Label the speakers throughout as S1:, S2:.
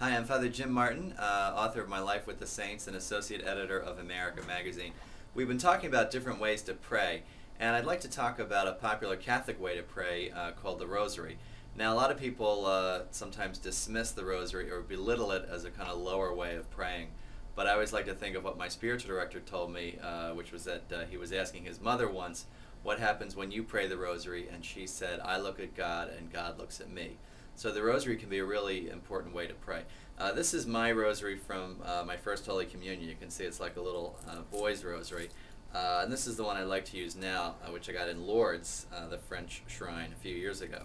S1: Hi, I'm Father Jim Martin, uh, author of My Life with the Saints and associate editor of America Magazine. We've been talking about different ways to pray, and I'd like to talk about a popular Catholic way to pray uh, called the Rosary. Now, a lot of people uh, sometimes dismiss the Rosary or belittle it as a kind of lower way of praying, but I always like to think of what my spiritual director told me, uh, which was that uh, he was asking his mother once, What happens when you pray the Rosary? And she said, I look at God and God looks at me. So the rosary can be a really important way to pray. Uh, this is my rosary from uh, my first Holy Communion. You can see it's like a little uh, boy's rosary. Uh, and this is the one I like to use now, uh, which I got in Lourdes, uh, the French shrine, a few years ago.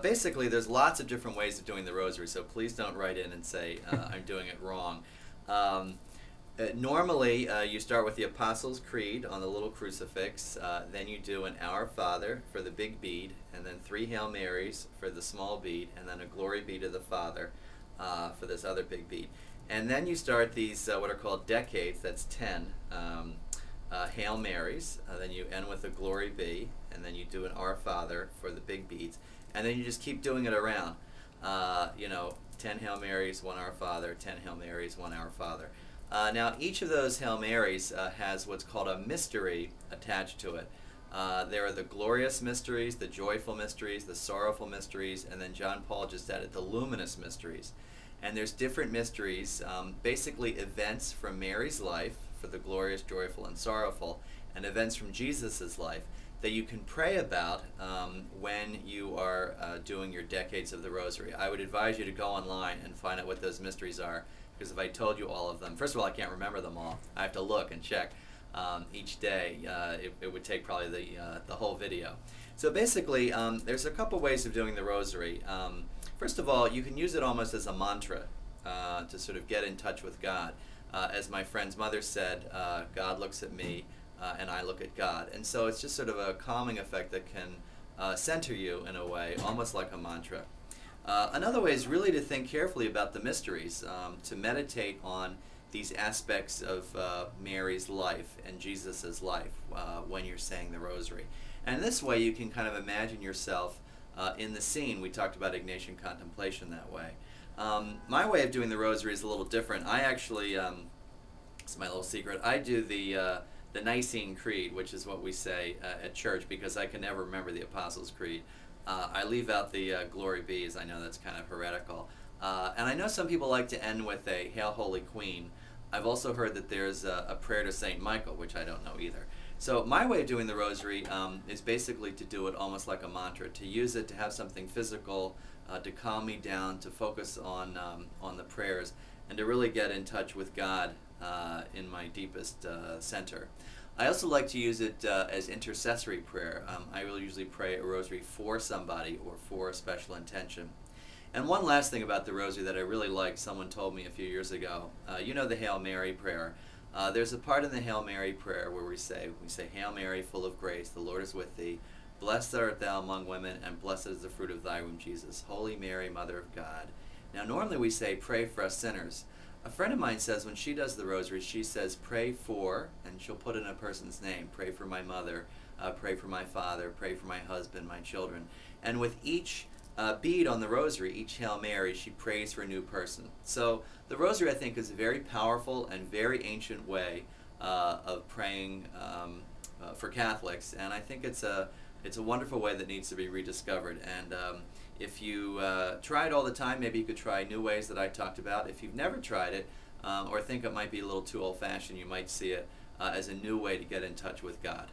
S1: basically, there's lots of different ways of doing the rosary, so please don't write in and say I'm doing it wrong. Um, uh, normally, uh, you start with the Apostles' Creed on the little crucifix. Uh, then you do an Our Father for the big bead, and then three Hail Marys for the small bead, and then a Glory be to the Father uh, for this other big bead. And then you start these uh, what are called decades. That's ten um, uh, Hail Marys. then you end with a Glory be, and then you do an Our Father for the big beads, and then you just keep doing it around. you know, ten Hail Marys, one Our Father, ten Hail Marys, one Our Father. Uh, now, each of those Hail Marys uh, has what's called a mystery attached to it. Uh, there are the glorious mysteries, the joyful mysteries, the sorrowful mysteries, and then John Paul just added the luminous mysteries. And there's different mysteries, um, basically events from Mary's life for the glorious, joyful, and sorrowful, and events from Jesus' life that you can pray about um, when you are uh, doing your decades of the Rosary. I would advise you to go online and find out what those mysteries are because if I told you all of them, first of all, I can't remember them all. I have to look and check um, each day. Uh, it, it, would take probably the, uh, the whole video. So basically, um, there's a couple ways of doing the rosary. Um, first of all, you can use it almost as a mantra uh, to sort of get in touch with God. Uh, as my friend's mother said, uh, God looks at me uh, and I look at God. And so it's just sort of a calming effect that can center you in a way, almost like a mantra. Uh, another way is really to think carefully about the mysteries, um, to meditate on these aspects of uh, Mary's life and Jesus' life uh, when you're saying the rosary. And this way you can kind of imagine yourself uh, in the scene. We talked about Ignatian contemplation that way. Um, my way of doing the rosary is a little different. I actually, um, it's my little secret, I do the, uh, the Nicene Creed, which is what we say uh, at church because I can never remember the Apostles' Creed. Uh, I leave out the uh, glory bes. I know that's kind of heretical. Uh, and I know some people like to end with a Hail Holy Queen. I've also heard that there's a, a prayer to St. Michael, which I don't know either. So my way of doing the rosary um, is basically to do it almost like a mantra, to use it to have something physical, uh, to calm me down, to focus on, um, on the prayers, and to really get in touch with God uh, in my deepest uh, center. I also like to use it uh, as intercessory prayer. Um, I will usually pray a rosary for somebody or for a special intention. And one last thing about the rosary that I really like, someone told me a few years ago. Uh, you know the Hail Mary prayer. Uh, there's a part in the Hail Mary prayer where we say, we say, Hail Mary, full of grace, the Lord is with thee. Blessed art thou among women, and blessed is the fruit of thy womb, Jesus. Holy Mary, Mother of God. Now, normally we say, pray for us sinners. A friend of mine says when she does the rosary, she says, pray for, and she'll put in a person's name. Pray for my mother, uh, pray for my father, pray for my husband, my children. And with each uh, bead on the rosary, each Hail Mary, she prays for a new person. So the rosary, I think, is a very powerful and very ancient way uh, of praying um, uh, for Catholics, and I think it's a it's a wonderful way that needs to be rediscovered. And um, if you uh, try it all the time, maybe you could try new ways that I talked about. If you've never tried it um, or think it might be a little too old fashioned, you might see it uh, as a new way to get in touch with God.